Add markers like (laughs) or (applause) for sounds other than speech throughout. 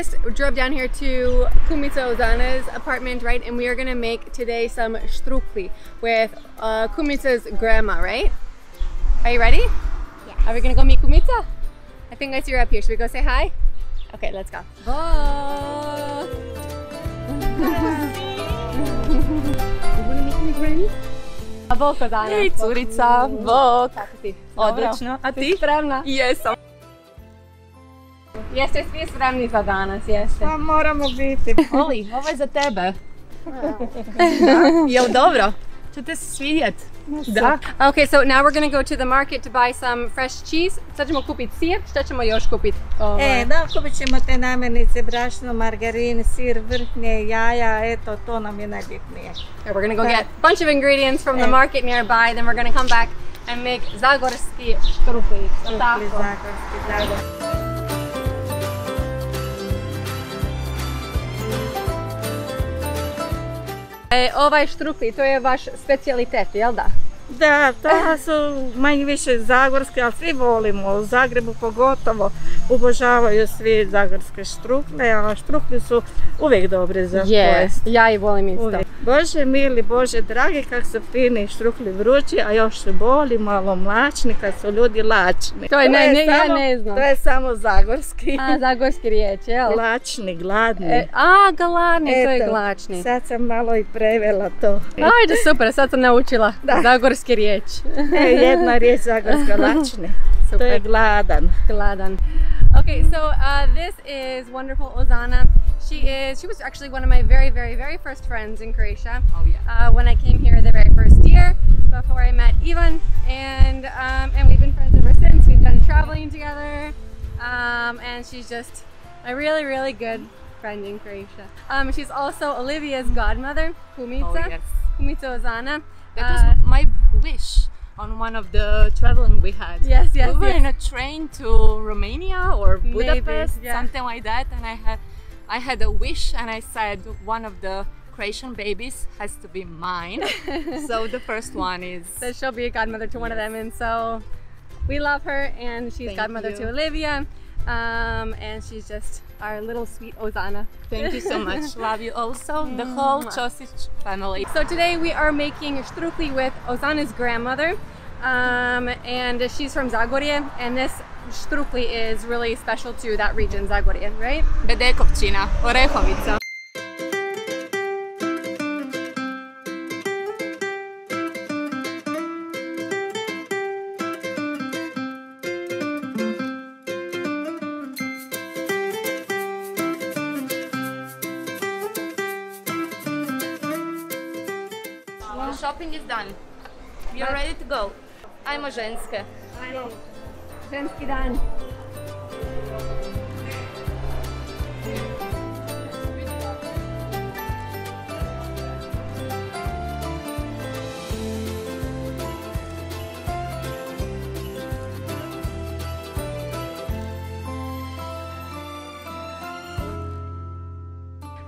just drove down here to Kumica Ozana's apartment, right? And we are gonna make today some štrukli with uh, Kumica's grandma, right? Are you ready? Yeah. Are we gonna go meet Kumica? I think I see her up here. Should we go say hi? Okay, let's go. Bye. you wanna meet my granny? A bok Ozana. Hej, curica, bok. Odlično, a Ti ti? spremna? Jesam. Jeste svi spremni za danas, jeste? Pa moramo biti. (laughs) Oli, ovo je za tebe. Jel dobro? Ćete se svidjet? Da. Okay, so now we're gonna go to the market to buy some fresh cheese. Sad ćemo kupiti sir, šta ćemo još kupiti? E, da, kupit ćemo te namirnice, brašno, margarin, sir, vrhnje, jaja, eto, to nam je najbitnije. Okay, we're gonna go get a bunch of ingredients from the market nearby, then we're gonna come back and make zagorski štrukli. Štrukli zagorski, zagorski. E, ovaj štrukli, to je vaš specijalitet, jel da? Da, to su manje više zagorske, ali svi volimo, u Zagrebu pogotovo obožavaju svi zagorske štrukle, a štrukli su uvijek dobre za pojest. ja i volim isto. Uvijek. Bože mili, Bože dragi, kak su fini štrukli vrući, a još su boli, malo mlačni, kad su ljudi lačni. To je, ne, ne, ja ne znam. To je samo zagorski. A, zagorski riječ, jel? Lačni, gladni. E, a, galadni, to je glačni. Sad sam malo i prevela to. Ajde, super, sad sam naučila Da. zagorski riječ. (laughs) E, jedna riječ zagorska. (laughs) To je gladan. Gladan. Okay, so uh, this is wonderful Ozana. She is. She was actually one of my very, very, very first friends in Croatia. Oh yeah. Uh, when I came here the very first year, before I met Ivan, and um, and we've been friends ever since. We've done traveling together, um, and she's just a really, really good friend in Croatia. Um, she's also Olivia's godmother, Kumica. Oh yes. Kumica Ozana. That was Uh, my wish on one of the traveling we had. Yes, yes, We were yes. in a train to Romania or Maybe, Budapest, yeah. something like that, and I had I had a wish, and I said one of the Croatian babies has to be mine. (laughs) so the first one is that she'll be a godmother to one of them, and so we love her, and she's Thank godmother to. Olivia, um, and she's just our little sweet Ozana. Thank you so much. (laughs) Love you also, the whole Chosic family. So today we are making štrukli with Ozana's grandmother, um, and she's from Zagorje, and this štrukli is really special to that region, Zagorje, right? Bede Bedekovčina, Orehovica. Shopping is done. We are ready to go. Ajmo ženske. Ženski dan.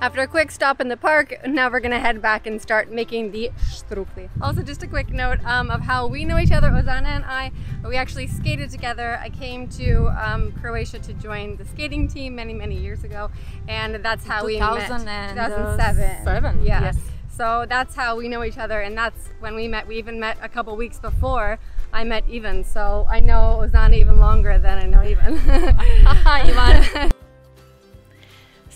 After a quick stop in the park, now we're gonna head back and start making the štrukli. Also, just a quick note um, of how we know each other, Ozana and I. We actually skated together. I came to um, Croatia to join the skating team many, many years ago, and that's how we met. 2007. 2007. Yeah. Yes. So that's how we know each other, and that's when we met. We even met a couple weeks before I met Ivan, so I know Ozana even longer than I know Ivan. (laughs) (laughs) Ivan.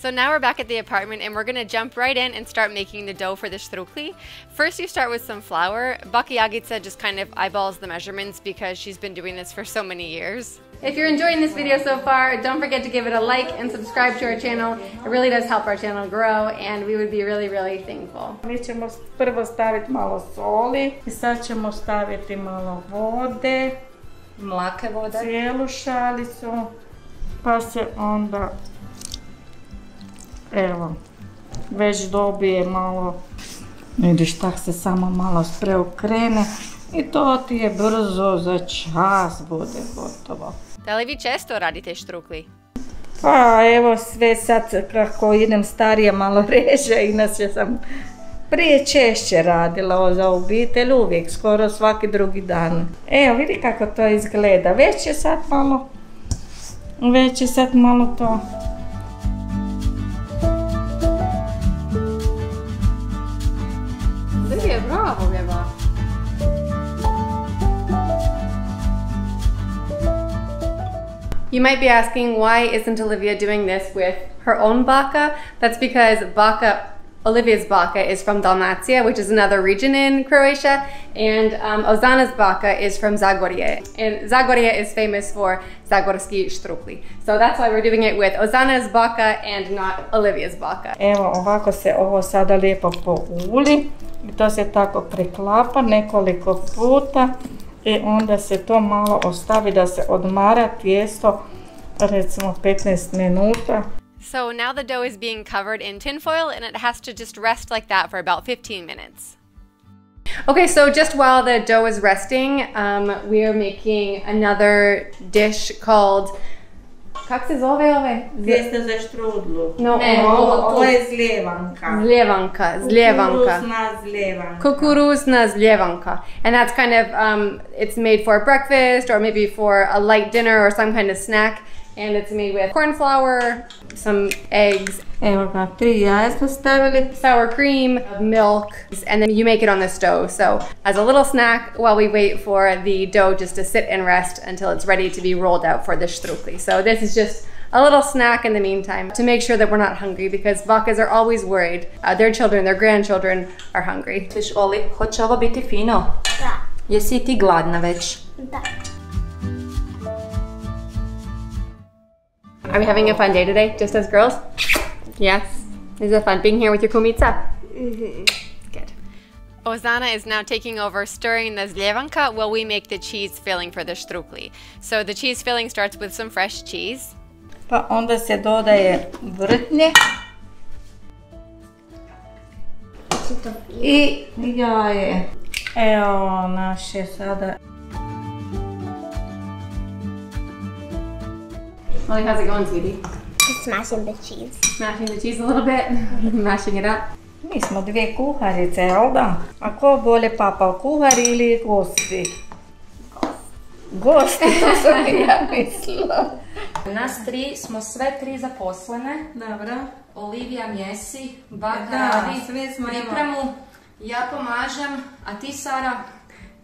So now we're back at the apartment and we're gonna jump right in and start making the dough for the štrukli. First you start with some flour. Baki Jagica just kind of eyeballs the measurements because she's been doing this for so many years. If you're enjoying this video so far, don't forget to give it a like and subscribe to our channel. It really does help our channel grow and we would be really, really thankful. Mi ćemo prvo staviti malo soli i sad ćemo staviti malo vode, Mlake vode. cijelu šalicu, pa se onda, evo, već dobije malo, vidiš tak se samo malo preokrene i to ti je brzo za čas bude gotovo. Da li vi često radite štrukli? Pa evo sve sad kako idem starije malo reže, inače sam prije češće radila za obitelj, uvijek, skoro svaki drugi dan. Evo vidi kako to izgleda, već je sad malo, već je sad malo to You might be asking why isn't Olivia doing this with her own baka? That's because baka Olivia's baka is from Dalmatia, which is another region in Croatia, and um, Ozana's baka is from Zagorje. And Zagorje is famous for Zagorski štrukli. So that's why we're doing it with Ozana's baka and not Olivia's baka. Evo ovako se ovo sada lijepo pouli to se tako preklapa nekoliko puta i onda se to malo ostavi da se odmara tijesto recimo 15 minuta. So now the dough is being covered in tinfoil and it has to just rest like that for about 15 minutes. Okay, so just while the dough is resting, um, we are making another dish called Kak se zove ove? Tijeste za štrudlu. No, Ne, ovo, Ovo, ovo ovo je zljevanka. zljevanka, zljevanka. Kukuruzna zljevanka. Kukuruzna zljevanka. And that's kind of, um, it's made for breakfast or maybe for a light dinner or some kind of snack. And it's made with corn flour, some eggs, Evo ga, tri jaja smo stavili. sour cream, milk, and then you make it on the stove. So as a little snack while we wait for the dough just to sit and rest until it's ready to be rolled out for the strukli. So this is just a little snack in the meantime to make sure that we're not hungry because bakas are always worried. Uh, their children, their grandchildren are hungry. Misliš, Oli, hoće ovo biti fino? Da. Jesi ti gladna već? Da. Are we having a fun day today, just as girls? Yes. Is it fun being here with your kumica? Mm-hmm. Good. Ozana is now taking over stirring the zljevanka while we make the cheese filling for the štrukli. So the cheese filling starts with some fresh cheese. Pa onda se dodaje vrhnje. I jaje. Evo naše sada. Molly, how's it going, sweetie? Just smashing the cheese. Smashing the cheese a little bit, (laughs) mashing it up. Mi smo dvije kuharice, jel da? A ko bolje papa, kuhari ili gosti? Gosti, to sam i ja mislila. Nas tri smo sve tri zaposlene. Dobro. Olivija mjesi, baka Da, radi sve smo, evo. pripremu, ja pomažem, a ti Sara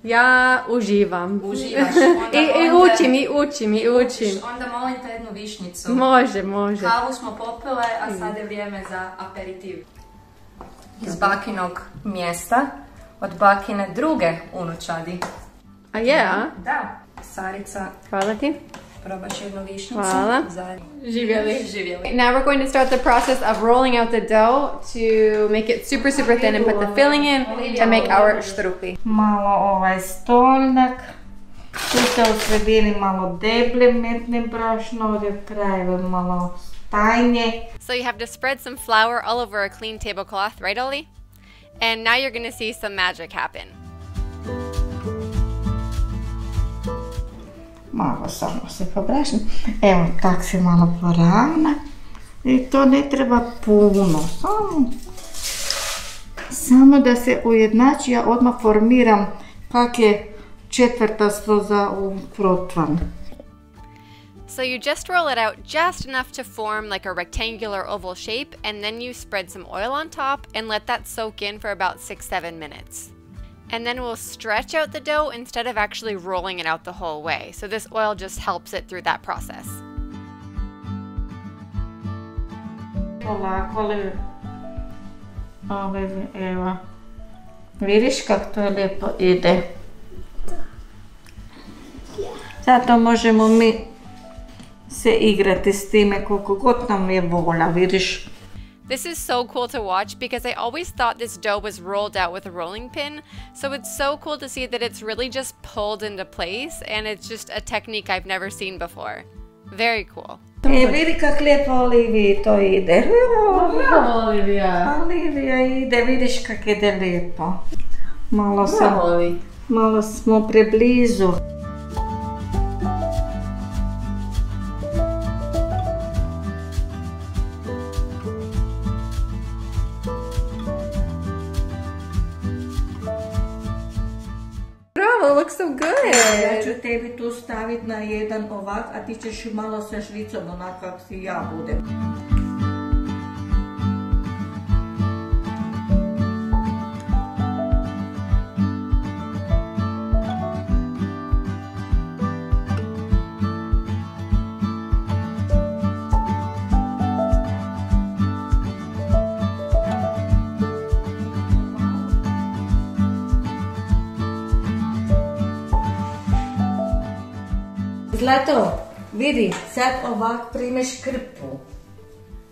Ja uživam. uživaš. (laughs) Onda, I, I učim, i učim, i učim. Onda molim te jednu višnicu. Može, može. Kavu smo popile, a sad je vrijeme za aperitiv. Iz bakinog mjesta, od bakine druge unučadi. A je, a? Da, Sarica, Hvala ti. Probaš jednu. Hvala. Živjeli. Živjeli. Now we're going to start the process of rolling out the dough to make it super, super thin and put the filling in to make our štrukli. Malo ovaj stolnak. Tu se u sredini malo deblje metne brašno, ovdje krajeve malo stajnje. So you have to spread some flour all over a clean tablecloth, right, Oli? And now you're going to see some magic happen. Malo samo se pobrašno. Evo, tak se malo poravna. I to ne treba puno, samo, samo da se ujednači, ja odmah formiram kak je četvrtasto za u krotvan. So you just roll it out just enough to form like a rectangular oval shape, and then you spread some oil on top and let that soak in for about six, seven minutes. And then we'll stretch out the dough instead of actually rolling it out the whole way. So this oil just helps it through that process. Polako. Ove, evo. Vidiš kako to lijepo ide? Zato možemo mi se igrati s time koliko god nam je volja, vidiš? This is so cool to watch because I always thought this dough was rolled out with a rolling pin. So it's so cool to see that it's really just pulled into place and it's just a technique I've never seen before. Very cool. E, vidi kak lijepo Oliviji to ide. Olivia. Olivija ide, vidiš kak ide lijepo. Malo sam, malo smo preblizu. Tebi tu staviti na jedan ovak, a ti ćeš malo sa žvicom onak kak si ja budem. Zlato, vidi, sad ovako primeš krpu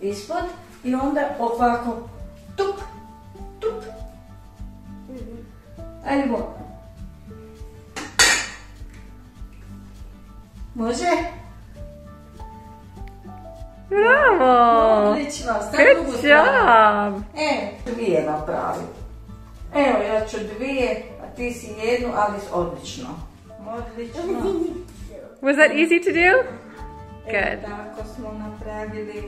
ispod i onda ovako tup, tup. Ajmo. Može? Bravo! Odlično, sad Good drugu stranu. job! E, dvije napravi. Evo, ja ću dvije, a ti si jednu, ali odlično. Odlično. Was that easy to do? Evo, Good. tako smo napravili.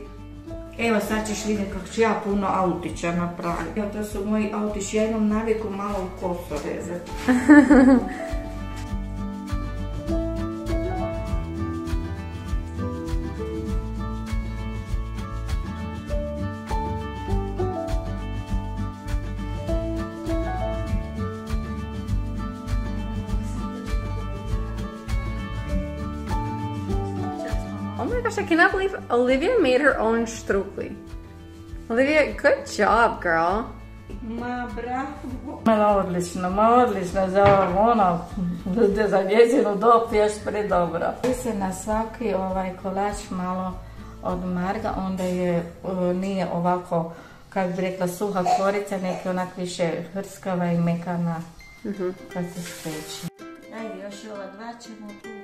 Evo sad ćeš vidjeti kako ću ja puno autića napraviti. To su moji autići, ja imam naviku malo u kosu rezati. (laughs) cannot believe Olivia made her own strukli. Olivia, good job, girl. Ma bravo. Ma odlično, ma odlično za ono, za njezinu dob još predobro. Vi se na svaki ovaj kolač malo odmarga, onda je, uh, nije ovako, kako bi rekla, suha korica, nek je onak više hrskava i mekana kad se speče. Ajde, još ova dva ćemo tu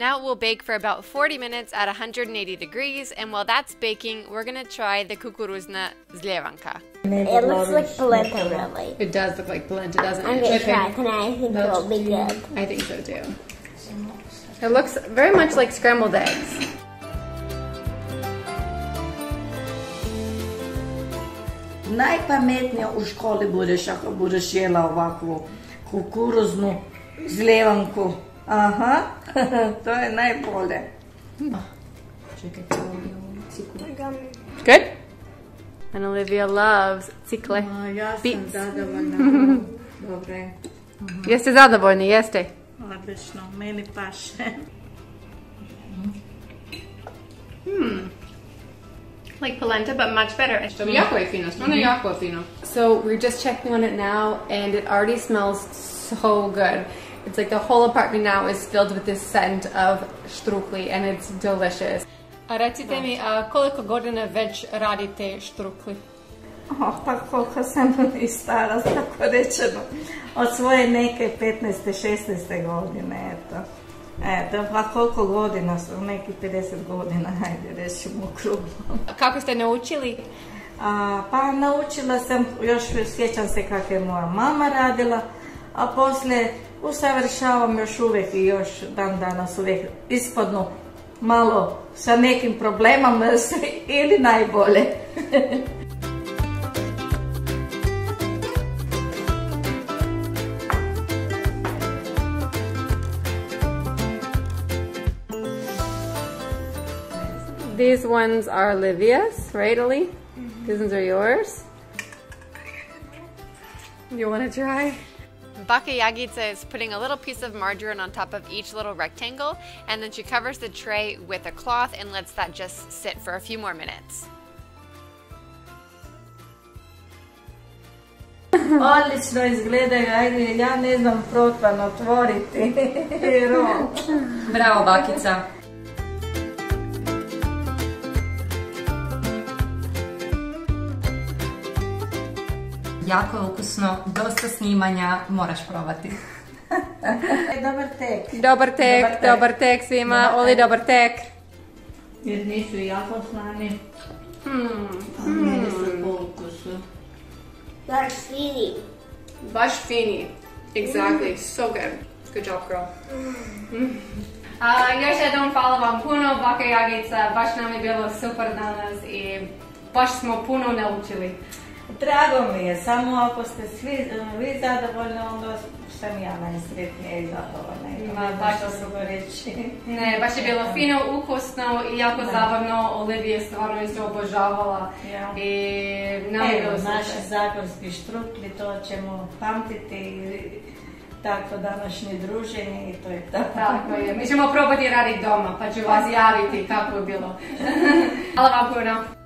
Now we'll bake for about 40 minutes at 180 degrees, and while that's baking, we're gonna try the kukuruzna zljevanka. It looks like polenta, really. It does look like polenta, doesn't I'm gonna try it tonight. I think it'll be good. I think so too. It looks very much like scrambled eggs. Najpametnije u školi budeš ako budeš jela ovakvu kukuruznu zljevanku. Aha, (laughs) to je najbolje. Čekaj, Good? And Olivia loves cikle. ja sam Beets. zadovoljna. (laughs) Dobre, Jeste zadovoljni, jeste? odlično, meni paše. Hmm. Like polenta, but much better. Što jako je fino, stvarno mhm. jako fino. So we're just checking on it now, and it already smells so good. It's like the whole apartment now is filled with this scent of štrukli, and it's delicious. A recite mi, a koliko godina već radite štrukli? Oh, pa koliko sam i stara, tako rečeno. Od svoje neke 15. 16. godine, eto. Eto, pa koliko godina su, neki 50 godina, (laughs) hajde rećemo okruglo. Kako ste naučili? A, pa naučila sam, još sjećam se kako je moja mama radila, a poslije usavršavam još uvijek i još dan danas uvijek ispodnu malo sa nekim problemama (laughs) ili najbolje. (laughs) These ones are Livia's, right, Oli? These ones are yours. You want to try? Baka Jagica is putting a little piece of margarine on top of each little rectangle, and then she covers the tray with a cloth and lets that just sit for a few more minutes. (laughs) Odlično izgledaju, ajde, ja ne znam protvan otvoriti. Ro. (laughs) Bravo, bakica. Jako je ukusno, dosta snimanja, moraš probati. (laughs) Dobar tek. Dobar tek, Dobar tek. dobar tek svima. Dobar Oli, tek. dobar tek. Jer nisu jako slani. Hmm. Meni su po ukusu. That's sweetie. Baš fini. Exactly. So good. Good job, girl. A, još jednom hvala vam puno, Baka Jagica. Baš nam je bilo super danas i baš smo puno naučili. Drago mi je, samo ako ste svi vi zadovoljni, onda sam ja najsretnija i zadovoljna. Ma, Ma, baš super reći. Ne, baš je bilo fino, ukusno i jako zabavno. Olivia je stvarno isto obožavala. Ja. I je Evo, naši zagorski štrukli, to ćemo pamtiti i tako današnje druženje i to je tako. Tako je. Mi ćemo probati raditi doma, pa ću vas javiti kako je bilo. (laughs) Hvala vam puno.